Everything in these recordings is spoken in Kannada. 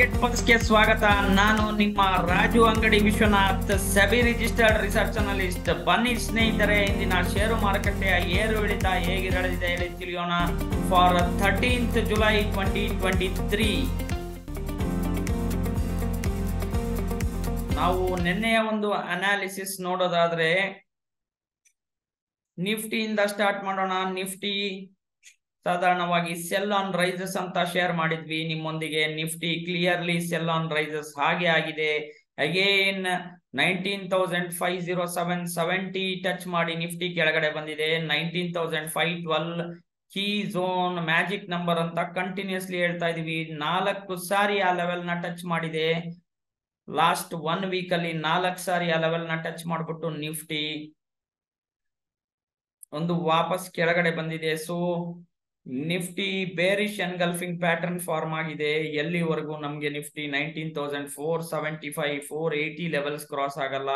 ಮಾರ್ಕೆಟ್ ಪಲ್ಸ್ಗೆ ಸ್ವಾಗತ. ನಾನು ನಿಮ್ಮ Raju Angadi Vishwanath, SEBI registered research analyst ಬನ್ನಿ ಸ್ನೇಹಿತರೆ, ಇಂದಿನ ಷೇರು ಮಾರುಕಟ್ಟೆಯ ಏರು ಇಳಿತ ಹೇಗಿರಲಿದೆ ಹೇಳಿ ತಿಳಿಯೋಣ. For thirteenth July twenty twenty three ನಾವು ನಿನ್ನೆಯ ಒಂದು ಅನಾಲಿಸಿಸ್ ನೋಡೋದಾದ್ರೆ, ನಿಫ್ಟಿಯಿಂದ ಸ್ಟಾರ್ಟ್ ಮಾಡೋಣ. ನಿಫ್ಟಿ ಸಾಧಾರಣವಾಗಿ ಸೆಲ್ ಆನ್ ರೈಸಸ್ ಅಂತ ಶೇರ್ ಮಾಡಿದ್ವಿ. ನಿಮ್ಮೊಂದಿಗೆ Nifty clearly sell on rises ಹಾಗೆ ಆಗಿದೆ. Again nineteen thousand five zero seven seventy touch ಮಾಡಿ ನಿಫ್ಟಿ ಕೆಳಗಡೆ ಬಂದಿದೆ. Nineteen thousand five twelve key zone magic number ಅಂತ ಕಂಟಿನ್ಯೂಸ್ಲಿ ಹೇಳ್ತಾ ಇದೀವಿ. ನಾಲ್ಕು ಸಾರಿ ಆ ಲೆವೆಲ್ನ ಟಚ್ ಮಾಡಿದೆ. ಲಾಸ್ಟ್ ಒನ್ ವೀಕ್ ಅಲ್ಲಿ ನಾಲ್ಕು ಸಾರಿ ಆ ಲೆವೆಲ್ನ ಟಚ್ ಮಾಡ್ಬಿಟ್ಟು ನಿಫ್ಟಿ ಒಂದು ವಾಪಸ್ ಕೆಳಗಡೆ ಬಂದಿದೆ. So Nifty bearish engulfing pattern form ಆಗಿದೆ. ಎಲ್ಲಿವರೆಗೂ ನಮಗೆ Nifty nineteen thousand four seventy five four eighty levels cross ಆಗಲ್ಲ.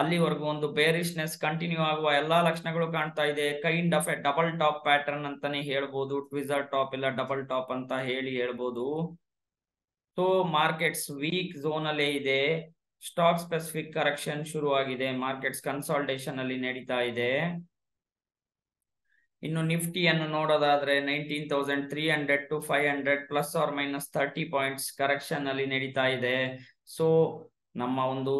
ಅಲ್ಲಿವರೆಗೂ ಒಂದು ಬೇರಿಶ್ನೆಸ್ ಕಂಟಿನ್ಯೂ ಆಗುವ ಎಲ್ಲಾ ಲಕ್ಷಣಗಳು ಕಾಣ್ತಾ ಇದೆ. Kind of a double top pattern ಅಂತಾನೆ ಹೇಳ್ಬೋದು. ಟ್ವಿಸರ್ ಟಾಪ್ ಇಲ್ಲ ಡಬಲ್ ಟಾಪ್ ಅಂತ ಹೇಳಿ ಹೇಳ್ಬೋದು. ಸೊ ಮಾರ್ಕೆಟ್ಸ್ ವೀಕ್ ಝೋನ್ ಅಲ್ಲೇ ಇದೆ. ಸ್ಟಾಕ್ ಸ್ಪೆಸಿಫಿಕ್ ಕರೆಕ್ಷನ್ ಶುರು ಆಗಿದೆ ಮಾರ್ಕೆಟ್ಸ್ ಕನ್ಸಾಲ್ಟೇಷನ್ ಅಲ್ಲಿ ನಡೀತಾ ಇದೆ. ಇನ್ನು ನಿಫ್ಟಿಯನ್ನು ನೋಡೋದಾದ್ರೆ nineteen thousand three hundred to five hundred plus or minus thirty points correction ಅಲ್ಲಿ ನಡೀತಾ ಇದೆ. ಸೊ ನಮ್ಮ ಒಂದು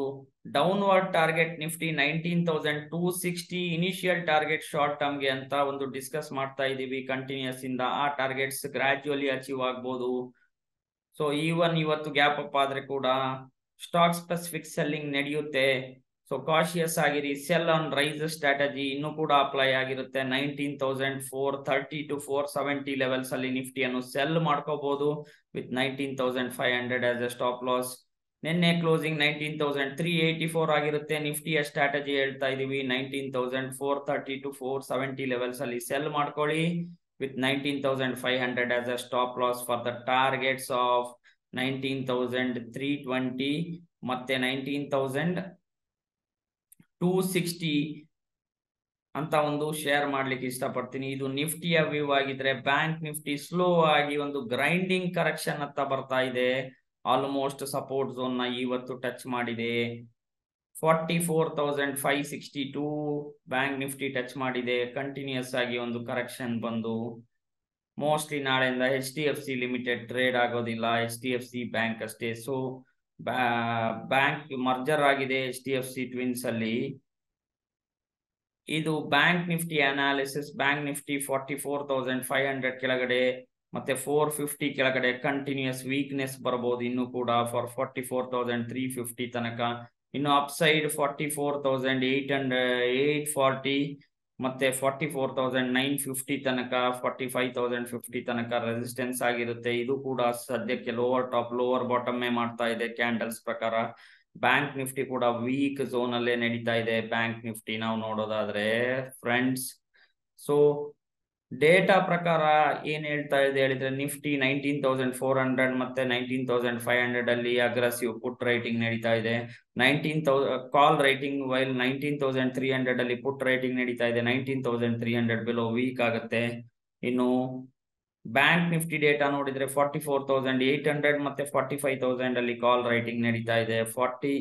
downward target Nifty nineteen thousand two sixty initial target short ಟರ್ಮ್ಗೆ ಅಂತ ಒಂದು ಡಿಸ್ಕಸ್ ಮಾಡ್ತಾ ಇದೀವಿ ಕಂಟಿನ್ಯೂಸ್ ಇಂದ. ಆ ಟಾರ್ಗೆಟ್ಸ್ ಗ್ರಾಜುಯಲಿ ಅಚೀವ್ ಆಗ್ಬೋದು. ಸೊ ಈವನ್ ಇವತ್ತು ಗ್ಯಾಪ್ ಅಪ್ ಆದ್ರೆ ಕೂಡ ಸ್ಟಾಕ್ ಸ್ಪೆಸಿಫಿಕ್ ಸೆಲ್ಲಿಂಗ್ ನಡೆಯುತ್ತೆ. ಸೊ ಕಾಶಿಯಸ್ ಆಗಿರಿ. ಸೆಲ್ ಆನ್ ರೈಸ್ ಸ್ಟ್ರಾಟಜಿ ಇನ್ನೂ ಕೂಡ ಅಪ್ಲೈ ಆಗಿರುತ್ತೆ. Nineteen thousand four thirty to four seventy levels ಅಲ್ಲಿ ನಿಫ್ಟಿಯನ್ನು ಸೆಲ್ ಮಾಡ್ಕೋಬಹುದು with nineteen thousand five hundred as a stop loss ನಿನ್ನೆ closing nineteen thousand three eighty four ಆಗಿರುತ್ತೆ. ನಿಫ್ಟಿಯ ಸ್ಟ್ರಾಟಜಿ ಹೇಳ್ತಾ ಇದೀವಿ. Nineteen thousand four thirty to four seventy levels ಅಲ್ಲಿ ಸೆಲ್ ಮಾಡ್ಕೊಳ್ಳಿ with nineteen thousand five hundred as a stop loss for the targets of nineteen thousand three twenty ಮತ್ತೆ ನೈನ್ಟೀನ್ ತೌಸಂಡ್ ಟೂ ಸಿಕ್ಸ್ಟಿ ಅಂತ ಒಂದು ಶೇರ್ ಮಾಡ್ಲಿಕ್ಕೆ ಇಷ್ಟಪಡ್ತೀನಿ. ಇದು ನಿಫ್ಟಿಯ ವ್ಯೂ ಆಗಿದ್ರೆ ಬ್ಯಾಂಕ್ ನಿಫ್ಟಿ ಸ್ಲೋ ಆಗಿ ಒಂದು ಗ್ರೈಂಡಿಂಗ್ ಕರೆಕ್ಷನ್ ಅಂತ ಬರ್ತಾ ಇದೆ. ಆಲ್ಮೋಸ್ಟ್ ಸಪೋರ್ಟ್ ಝೋನ್ನ ಇವತ್ತು ಟಚ್ ಮಾಡಿದೆ. Forty four thousand five sixty two bank Nifty touch ಮಾಡಿದೆ. ಕಂಟಿನ್ಯೂಸ್ ಆಗಿ ಒಂದು ಕರೆಕ್ಷನ್ ಬಂದು. ಮೋಸ್ಟ್ಲಿ ನಾಳೆಯಿಂದ H D F C limited trade ಆಗೋದಿಲ್ಲ. H D F C bank ಅಷ್ಟೇ. ಸೊ ಬ್ಯಾಂಕ್ ಮರ್ಜರ್ ಆಗಿದೆ H D F C twins ಅಲ್ಲಿ. ಇದು bank Nifty analysis, bank Nifty forty four thousand five hundred ಕೆಳಗಡೆ ಮತ್ತೆ ಫೋರ್ ಫಿಫ್ಟಿ ಕೆಳಗಡೆ ಕಂಟಿನ್ಯೂಸ್ ವೀಕ್ನೆಸ್ ಬರಬಹುದು ಇನ್ನು ಕೂಡ for forty four thousand three fifty ತನಕ. ಇನ್ನು upside forty four thousand eight hundred eight forty ಮತ್ತೆ forty four thousand nine fifty ತನಕ ಫಾರ್ಟಿ ಫೈವ್ ತೌಸಂಡ್ ಫಿಫ್ಟಿ ತನಕ ರೆಸಿಸ್ಟೆನ್ಸ್ ಆಗಿರುತ್ತೆ. ಇದು ಕೂಡ ಸದ್ಯಕ್ಕೆ ಲೋವರ್ ಟಾಪ್ ಲೋವರ್ ಬಾಟಮ್ ಮಾಡ್ತಾ ಇದೆ ಕ್ಯಾಂಡಲ್ಸ್ ಪ್ರಕಾರ. ಬ್ಯಾಂಕ್ ನಿಫ್ಟಿ ಕೂಡ ವೀಕ್ ಝೋನ್ ಅಲ್ಲೇ ನಡೀತಾ ಇದೆ. ಬ್ಯಾಂಕ್ ನಿಫ್ಟಿ ನಾವು ನೋಡೋದಾದ್ರೆ ಫ್ರೆಂಡ್ಸ್ ಸೊ ಡೇಟಾ ಪ್ರಕಾರ ಏನ್ ಹೇಳ್ತಾ ಇದೆ ಹೇಳಿದ್ರೆ Nifty nineteen thousand four hundred ಮತ್ತೆ ನೈನ್ಟೀನ್ ತೌಸಂಡ್ ಫೈವ್ ಹಂಡ್ರೆಡ್ ಅಲ್ಲಿ ಅಗ್ರೆಸಿವ್ ಪುಟ್ ರೈಟಿಂಗ್ ನಡೀತಾ ಇದೆ. Nineteen thou call writing while nineteen thousand three hundred ಅಲ್ಲಿ ಪುಟ್ ರೈಟಿಂಗ್ ನಡೀತಾ ಇದೆ. Nineteen thousand three hundred below weak ಆಗುತ್ತೆ. ಇನ್ನು ಬ್ಯಾಂಕ್ ನಿಫ್ಟಿ ಡೇಟಾ ನೋಡಿದ್ರೆ forty four thousand eight hundred ಮತ್ತೆ ಫಾರ್ಟಿ ಫೈವ್ ತೌಸಂಡ್ ಅಲ್ಲಿ ಕಾಲ್ ರೈಟಿಂಗ್ ನಡೀತಾ ಇದೆ. ಫಾರ್ಟಿ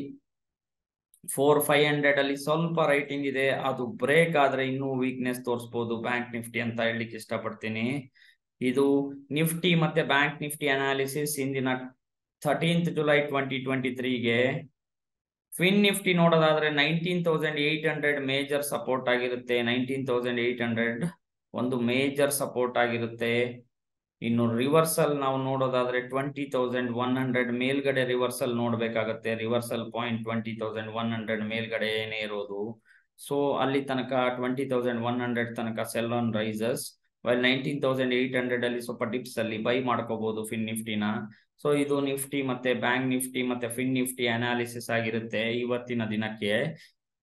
ಫೋರ್ ಫೈವ್ ಹಂಡ್ರೆಡ್ ಅಲ್ಲಿ ಸ್ವಲ್ಪ ರೈಟಿಂಗ್ ಇದೆ. ಅದು ಬ್ರೇಕ್ ಆದ್ರೆ ಇನ್ನೂ ವೀಕ್ನೆಸ್ ತೋರಿಸಬಹುದು ಬ್ಯಾಂಕ್ ನಿಫ್ಟಿ ಅಂತ ಹೇಳಲಿಕ್ಕೆ ಇಷ್ಟಪಡ್ತೀನಿ. ಇದು ನಿಫ್ಟಿ ಮತ್ತೆ ಬ್ಯಾಂಕ್ ನಿಫ್ಟಿ ಅನಾಲಿಸಿಸ್ ಇಂದಿನ ಥರ್ಟೀನ್ತ್ ಜುಲೈ ಟ್ವೆಂಟಿ ಟ್ವೆಂಟಿ ತ್ರೀಗೆ ಫಿನ್ ನಿಫ್ಟಿ ನೋಡೋದಾದ್ರೆ nineteen thousand eight hundred major support ಆಗಿರುತ್ತೆ. ನೈನ್ಟೀನ್ ತೌಸಂಡ್ ಏಟ್ ಹಂಡ್ರೆಡ್ ಒಂದು ಮೇಜರ್ ಸಪೋರ್ಟ್ ಆಗಿರುತ್ತೆ. ಇನ್ನು ರಿವರ್ಸಲ್ ನಾವು ನೋಡೋದಾದ್ರೆ ಟ್ವೆಂಟಿ ತೌಸಂಡ್ ಒನ್ ಹಂಡ್ರೆಡ್ ಮೇಲ್ಗಡೆ reversal ನೋಡ್ಬೇಕಾಗತ್ತೆ. Reversal point twenty thousand one hundred ಮೇಲ್ಗಡೆ ಏನೇ ಇರೋದು. ಸೊ ಅಲ್ಲಿ ತನಕ ಟ್ವೆಂಟಿ ತೌಸಂಡ್ ಒನ್ ಹಂಡ್ರೆಡ್ ತನಕ sell on rises while nineteen thousand eight hundred ಅಲ್ಲಿ ಸ್ವಲ್ಪ ಡಿಪ್ಸ್ ಅಲ್ಲಿ ಬೈ ಮಾಡ್ಕೋಬಹುದು ಫಿನ್ ನಿಫ್ಟಿನ ಸೊ ಇದು ನಿಫ್ಟಿ ಮತ್ತೆ ಬ್ಯಾಂಕ್ ನಿಫ್ಟಿ ಮತ್ತೆ ಫಿನ್ ನಿಫ್ಟಿ ಅನಾಲಿಸಿಸ್ ಆಗಿರುತ್ತೆ ಇವತ್ತಿನ ದಿನಕ್ಕೆ.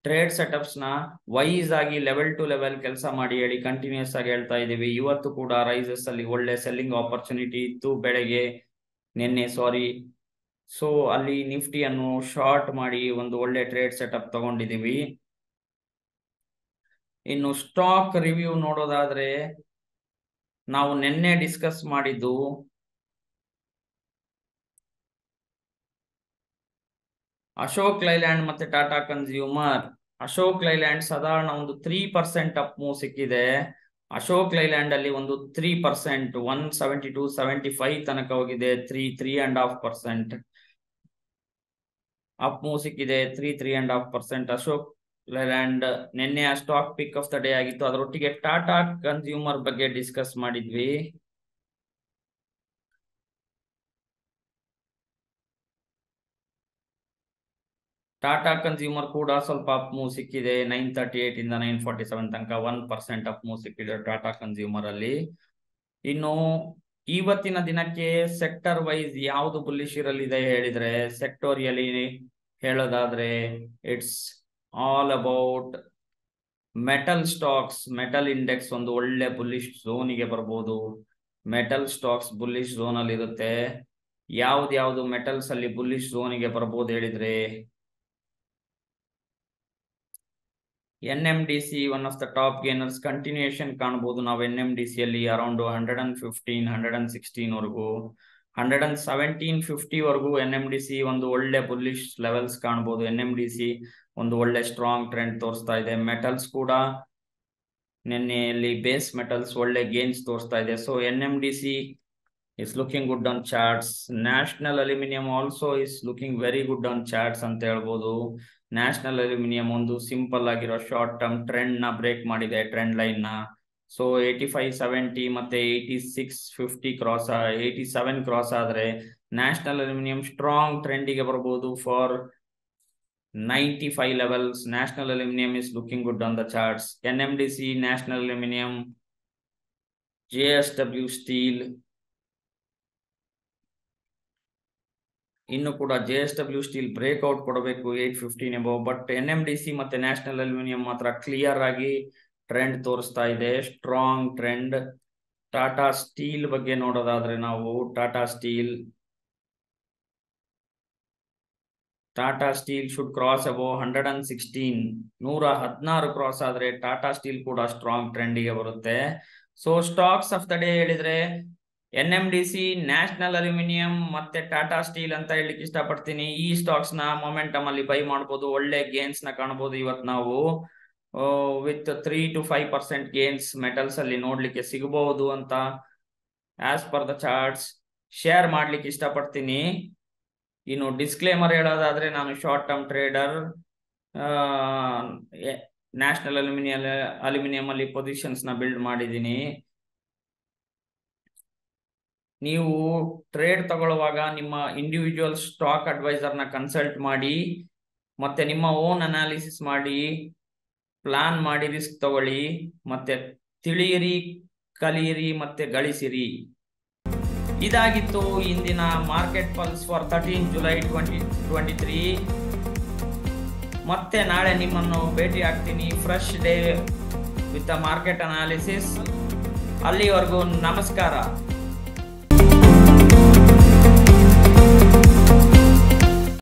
ಟ್ರೇಡ್ ಸೆಟಪ್ಸ್ನ ವೈಸ್ ಆಗಿ ಲೆವೆಲ್ ಟು ಲೆವೆಲ್ ಕೆಲಸ ಮಾಡಿ ಹೇಳಿ ಕಂಟಿನ್ಯೂಸ್ ಆಗಿ ಹೇಳ್ತಾ ಇದೀವಿ ಇವತ್ತು ಕೂಡ ರೈಸಸ್ ಅಲ್ಲಿ ಒಳ್ಳೆ ಸೆಲ್ಲಿಂಗ್ ಆಪರ್ಚುನಿಟಿ ಇತ್ತು ಬೆಳಗ್ಗೆ ನಿನ್ನೆ ಸಾರಿ ಸೊ ಅಲ್ಲಿ ನಿಫ್ಟಿಯನ್ನು ಶಾರ್ಟ್ ಮಾಡಿ ಒಂದು ಒಳ್ಳೆ ಟ್ರೇಡ್ ಸೆಟಪ್ ತಗೊಂಡಿದೀವಿ ಇನ್ನು ಸ್ಟಾಕ್ ರಿವ್ಯೂ ನೋಡೋದಾದ್ರೆ ನಾವು ನಿನ್ನೆ ಡಿಸ್ಕಸ್ ಮಾಡಿದ್ದು ಅಶೋಕ್ ಲೈಲ್ಯಾಂಡ್ ಮತ್ತೆ ಟಾಟಾ ಕನ್ಸ್ಯೂಮರ್. ಅಶೋಕ್ ಲೈಲ್ಯಾಂಡ್ ಸಾಧಾರಣ ಒಂದು ತ್ರೀ ಪರ್ಸೆಂಟ್ ಅಪ್ ಮೂ ಸಿಕ್ಕಿದೆ. ಅಶೋಕ್ ಲೈಲ್ಯಾಂಡ್ ಅಲ್ಲಿ ಒಂದು three percent one seventy to seventy five ತನಕ ಹೋಗಿದೆ. Three three and half percent up ಮೂ ಸಿಕ್ಕಿದೆ. Three three and half percent Ashok Leyland ನಿನ್ನೆ stock pick of the day ಆಗಿತ್ತು. ಅದರೊಟ್ಟಿಗೆ ಟಾಟಾ ಕನ್ಸ್ಯೂಮರ್ ಬಗ್ಗೆ ಡಿಸ್ಕಸ್ ಮಾಡಿದ್ವಿ. ಟಾಟಾ ಕನ್ಸ್ಯೂಮರ್ ಕೂಡ ಸ್ವಲ್ಪ ಅಪ್ ಮೂವ್ ಸಿಕ್ಕಿದೆ ನೈನ್ ತರ್ಟಿ ಏಟ್ ಇಂದ ನೈನ್ ಫಾರ್ಟಿ ಸೆವೆನ್ ತನಕ ಒನ್ ಪರ್ಸೆಂಟ್ ಅಪ್ ಮೂವ್ ಸಿಕ್ಕಿದೆ ಟಾಟಾ ಕನ್ಸ್ಯೂಮರ್ ಅಲ್ಲಿ. ಇನ್ನು ಇವತ್ತಿನ ದಿನಕ್ಕೆ ಸೆಕ್ಟರ್ ವೈಸ್ ಯಾವುದು ಬುಲ್ಲಿಶ್ ಇರಲಿದೆ ಹೇಳಿದ್ರೆ ಸೆಕ್ಟೋರಿಯಲಿ ಹೇಳೋದಾದ್ರೆ it's all about metal stocks metal index ಒಂದು ಒಳ್ಳೆ ಬುಲ್ಲಿಶ್ ಝೋನಿಗೆ ಬರ್ಬೋದು. ಮೆಟಲ್ ಸ್ಟಾಕ್ಸ್ ಬುಲ್ಲಿಶ್ ಝೋನ್ ಅಲ್ಲಿ ಇರುತ್ತೆ ಯಾವ್ದು ಯಾವ್ದು ಮೆಟಲ್ಸ್ ಅಲ್ಲಿ ಬುಲ್ಲಿಶ್ ಝೋನಿಗೆ ಬರ್ಬೋದು ಹೇಳಿದ್ರೆ N M D C one of the top gainers continuation ಕಾಣಬಹುದು ನಾವು ಎನ್ ಎಂ ಡಿ ಸಿ ಅಲ್ಲಿ around hundred and fifteen hundred and sixteen ವರೆಗೂ. ಹಂಡ್ರೆಡ್ ಅಂಡ್ ಸೆವೆಂಟೀನ್ ಫಿಫ್ಟಿ ವರೆಗೂ ಎನ್ ಎಂ ಡಿ ಸಿ ಒಂದು ಒಳ್ಳೆ ಬುಲ್ಲಿಶ್ ಲೆವೆಲ್ಸ್ ಕಾಣಬಹುದು ಎನ್ ಎಂ ಡಿ ಸಿ ಒಂದು ಒಳ್ಳೆ ಸ್ಟ್ರಾಂಗ್ ಟ್ರೆಂಡ್ ತೋರಿಸ್ತಾ ಇದೆ. ಮೆಟಲ್ಸ್ ಕೂಡ ನಿನ್ನೆಯಲ್ಲಿ ಬೇಸ್ ಮೆಟಲ್ಸ್ ಒಳ್ಳೆ ಗೇನ್ಸ್ ತೋರಿಸ್ತಾ ಇದೆ. So N M D C is looking good on charts National Aluminium also is looking very good on charts ಅಂತ ಹೇಳ್ಬೋದು. ನ್ಯಾಷನಲ್ ಅಲ್ಯೂಮಿನಿಯಂ ಒಂದು ಸಿಂಪಲ್ ಆಗಿರೋ ಶಾರ್ಟ್ ಟರ್ಮ್ ಟ್ರೆಂಡ್ನ ಬ್ರೇಕ್ ಮಾಡಿದೆ ಟ್ರೆಂಡ್ ಲೈನ್ನ. ಸೊ ಏಯ್ಟಿ ಫೈವ್ ಸೆವೆಂಟಿ ಮತ್ತೆ eighty six fifty cross eighty seven cross ಆದ್ರೆ ನ್ಯಾಷನಲ್ ಅಲ್ಯೂಮಿನಿಯಂ ಸ್ಟ್ರಾಂಗ್ ಟ್ರೆಂಡಿಗೆ ಬರಬಹುದು for ninety five levels National Aluminium is looking good on the charts N M D C National Aluminium J S W Steel ಇನ್ನು ಕೂಡ J S W Steel breakout ಕೊಡಬೇಕು eight fifteen above but N M D C ಮತ್ತೆ ನ್ಯಾಷನಲ್ ಅಲ್ಯೂಮಿನಿಯಂ ಮಾತ್ರ ಕ್ಲಿಯರ್ ಆಗಿ ಟ್ರೆಂಡ್ ತೋರಿಸ್ತಾ ಇದೆ. ಸ್ಟ್ರಾಂಗ್ ಟ್ರೆಂಡ್ ಟಾಟಾ ಸ್ಟೀಲ್ ಬಗ್ಗೆ ನೋಡೋದಾದ್ರೆ ನಾವು Tata Steel Tata Steel should cross above hundred and sixteen ನೂರ ಹದಿನಾರು ಕ್ರಾಸ್ ಆದ್ರೆ ಟಾಟಾ ಸ್ಟೀಲ್ ಕೂಡ ಸ್ಟ್ರಾಂಗ್ ಟ್ರೆಂಡಿಗೆ ಬರುತ್ತೆ. So stocks of the day ಹೇಳಿದ್ರೆ N M D C National Aluminium ಮತ್ತೆ ಟಾಟಾ ಸ್ಟೀಲ್ ಅಂತ ಹೇಳಲಿಕ್ಕೆ ಇಷ್ಟಪಡ್ತೀನಿ. ಈ ಸ್ಟಾಕ್ಸ್ನ ಮೊಮೆಂಟಮ್ ಅಲ್ಲಿ ಬೈ ಮಾಡಬಹುದು ಒಳ್ಳೆ ಗೇನ್ಸ್ನ ಕಾಣಬಹುದು ಇವತ್ತು ನಾವು. With three to five percent gains metals ಅಲ್ಲಿ ನೋಡ್ಲಿಕ್ಕೆ ಸಿಗಬಹುದು ಅಂತ as per the charts share ಮಾಡ್ಲಿಕ್ಕೆ ಇಷ್ಟಪಡ್ತೀನಿ. ಇನ್ನು ಡಿಸ್ಕ್ಲೇಮರ್ ಹೇಳೋದಾದ್ರೆ ನಾನು short term trader National Aluminium aluminium ಅಲ್ಲಿ ಪೊಸಿಷನ್ಸ್ನ ಬಿಲ್ಡ್ ಮಾಡಿದ್ದೀನಿ. ನೀವು ಟ್ರೇಡ್ ತಗೊಳ್ಳುವಾಗ ನಿಮ್ಮ ಇಂಡಿವಿಜುವಲ್ ಸ್ಟಾಕ್ ಅಡ್ವೈಸರ್ನ ಕನ್ಸಲ್ಟ್ ಮಾಡಿ, ಮತ್ತೆ ನಿಮ್ಮ ಓನ್ ಅನಾಲಿಸಿಸ್ ಮಾಡಿ ಪ್ಲಾನ್ ಮಾಡಿ ರಿಸ್ಕ್ ತಗೊಳ್ಳಿ, ಮತ್ತೆ ತಿಳಿಯಿರಿ, ಕಲಿಯಿರಿ, ಮತ್ತೆ ಗಳಿಸಿರಿ. ಇದಾಗಿತ್ತು ಇಂದಿನ market pulse for thirteen July twenty twenty three ಮತ್ತೆ ನಾಳೆ ನಿಮ್ಮನ್ನು ಭೇಟಿ ಆಗ್ತೀನಿ fresh day with market analysis ಅಲ್ಲಿವರೆಗೂ ನಮಸ್ಕಾರ.